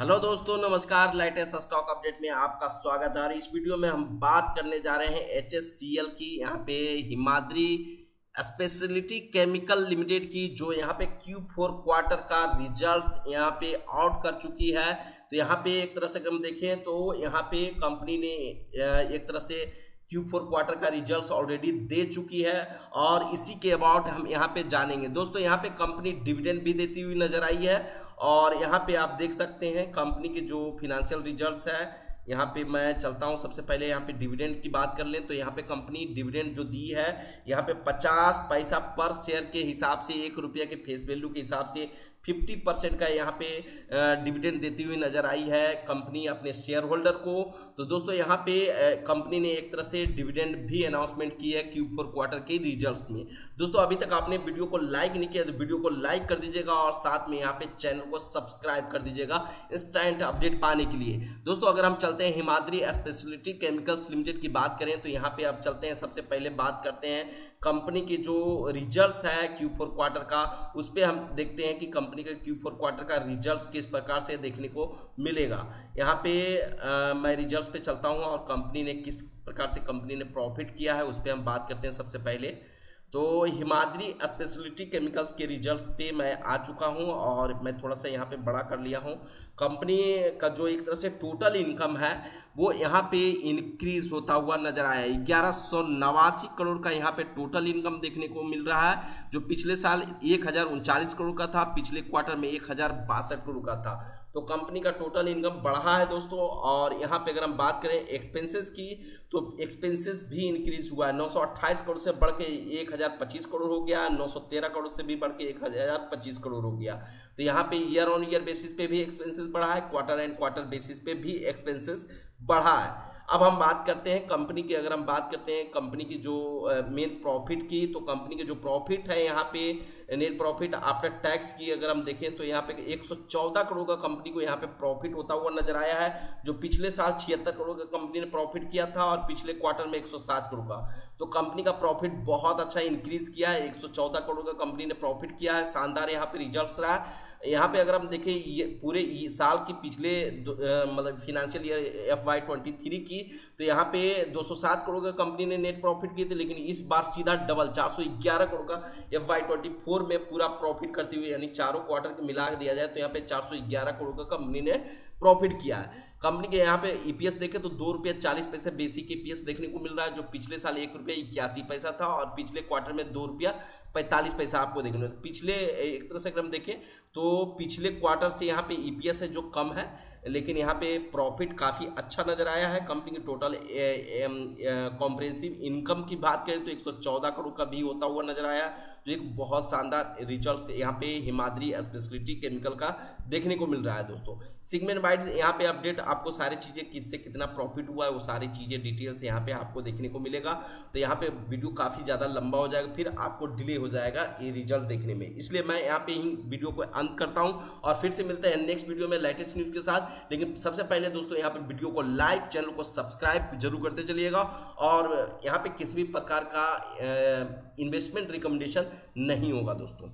Hello दोस्तों, नमस्कार। Latest stock update में आपका स्वागत है इस वीडियो में हम बात करने जा रहे हैं एच की। यहाँ पे हिमाद्री स्पेशलिटी केमिकल लिमिटेड की, जो यहाँ पे Q4 क्वार्टर का रिजल्ट्स यहाँ पे आउट कर चुकी है। तो यहाँ पे एक तरह से अगर हम देखें तो यहाँ पे कंपनी ने एक तरह से Q4 क्वार्टर का रिजल्ट्स ऑलरेडी दे चुकी है और इसी के अबाउट हम यहाँ पे जानेंगे। दोस्तों, यहाँ पे कंपनी डिविडेंड भी देती हुई नज़र आई है और यहाँ पे आप देख सकते हैं कंपनी के जो फिनेंशियल रिजल्ट्स है यहाँ पे मैं चलता हूँ। सबसे पहले यहाँ पे डिविडेंड की बात कर लें तो यहाँ पे कंपनी डिविडेंड जो दी है, यहाँ पे 50 पैसा पर शेयर के हिसाब से, एक रुपया के फेस वैल्यू के हिसाब से 50 परसेंट का यहाँ पे डिविडेंड देती हुई नज़र आई है कंपनी अपने शेयर होल्डर को। तो दोस्तों यहाँ पे कंपनी ने एक तरह से डिविडेंड भी अनाउंसमेंट की है क्यू फोर क्वार्टर के रिजल्ट्स में। दोस्तों अभी तक आपने वीडियो को लाइक नहीं किया तो वीडियो को लाइक कर दीजिएगा और साथ में यहाँ पे चैनल को सब्सक्राइब कर दीजिएगा इंस्टेंट अपडेट पाने के लिए। दोस्तों अगर हम चलते हैं हिमाद्री स्पेशलिटी केमिकल्स लिमिटेड की बात करें तो यहाँ पे अब चलते हैं सबसे पहले बात करते हैं कंपनी के जो रिजल्ट्स है क्यू फोर क्वार्टर का उस पर हम देखते हैं कि कंपनी का क्यू फोर क्वार्टर का रिजल्ट्स किस प्रकार से देखने को मिलेगा। यहाँ पे आ, मैं रिजल्ट्स पे चलता हूँ और कंपनी ने किस प्रकार से कंपनी ने प्रॉफिट किया है उस पर हम बात करते हैं सबसे पहले। तो हिमाद्री स्पेशलिटी केमिकल्स के रिजल्ट्स पे मैं आ चुका हूँ और मैं थोड़ा सा यहाँ पे बड़ा कर लिया हूँ। कंपनी का जो एक तरह से टोटल इनकम है, वो यहाँ पे इंक्रीज होता हुआ नज़र आया। है ग्यारह सौ नवासी करोड़ का यहाँ पे टोटल इनकम देखने को मिल रहा है, जो पिछले साल एक हज़ार उनचालीस करोड़ का था, पिछले क्वार्टर में एक हज़ार बासठ करोड़ का था। तो कंपनी का टोटल इनकम बढ़ा है दोस्तों, और यहाँ पे अगर हम बात करें एक्सपेंसेस की तो एक्सपेंसेस भी इंक्रीज हुआ है। 928 करोड़ से बढ़ के एक हज़ार पच्चीस करोड़ हो गया 913 करोड़ से भी बढ़ के एक हज़ार पच्चीस करोड़ हो गया। तो यहाँ पे ईयर ऑन ईयर बेसिस पे भी एक्सपेंसेस बढ़ा है क्वार्टर एंड क्वार्टर बेसिस पे भी एक्सपेंसेस बढ़ा है। अब हम बात करते हैं कंपनी की, अगर हम बात करते हैं कंपनी की जो मेन प्रॉफिट की तो कंपनी के जो प्रॉफिट है यहाँ पे नेट प्रॉफिट आफ्टर टैक्स की अगर हम देखें तो यहाँ पे 114 करोड़ का कंपनी को यहाँ पे प्रॉफिट होता हुआ नज़र आया है, जो पिछले साल छिहत्तर करोड़ का कंपनी ने प्रॉफिट किया था और पिछले क्वार्टर में 107 करोड़ का। तो कंपनी का प्रॉफिट बहुत अच्छा इंक्रीज किया है 114 करोड़ का कंपनी ने प्रॉफिट किया है, शानदार यहाँ पे रिज़ल्ट रहा यहाँ पे अगर हम देखें, ये पूरे साल की पिछले मतलब financial year F Y twenty three की तो यहाँ पे 207 करोड़ का कंपनी ने नेट प्रॉफिट किए थे, लेकिन इस बार सीधा डबल 411 करोड़ का एफ़ वाई ट्वेंटी फोर में पूरा प्रॉफिट करते हुए, यानी चारों क्वार्टर के मिला दिया जाए तो यहाँ पे 411 करोड़ का कंपनी ने प्रॉफिट किया है। कंपनी के यहाँ पे ईपीएस देखे तो दो रुपया चालीस पैसे बेसिक ईपीएस देखने को मिल रहा है, जो पिछले साल एक रुपया इक्यासी पैसा था और पिछले क्वार्टर में दो रुपया पैंतालीस पैसा आपको देखने को पिछले एक तरह से अगर हम देखें तो पिछले क्वार्टर से यहाँ पे ईपीएस है जो कम है, लेकिन यहाँ पे प्रॉफिट काफ़ी अच्छा नज़र आया है। कंपनी की टोटल कॉम्प्रेंसिव इनकम की बात करें तो 114 करोड़ का भी होता हुआ नज़र आया, जो एक बहुत शानदार रिज़ल्ट यहाँ पे हिमाद्री स्पेशलिटी केमिकल का देखने को मिल रहा है दोस्तों। सिगमेंट वाइज यहाँ पे अपडेट आपको सारी चीज़ें, किससे कितना प्रॉफिट हुआ है, वो सारी चीज़ें डिटेल्स यहाँ पे आपको देखने को मिलेगा। तो यहाँ पे वीडियो काफ़ी ज़्यादा लंबा हो जाएगा, फिर आपको डिले हो जाएगा ये रिज़ल्ट देखने में। इसलिए मैं यहाँ पे ही वीडियो को अंत करता हूँ और फिर से मिलते हैं नेक्स्ट वीडियो में लेटेस्ट न्यूज़ के साथ। लेकिन सबसे पहले दोस्तों, यहाँ पे वीडियो को लाइक चैनल को सब्सक्राइब ज़रूर करते चलिएगा। और यहाँ पे किसी भी प्रकार का इन्वेस्टमेंट रिकमेंडेशन नहीं होगा दोस्तों।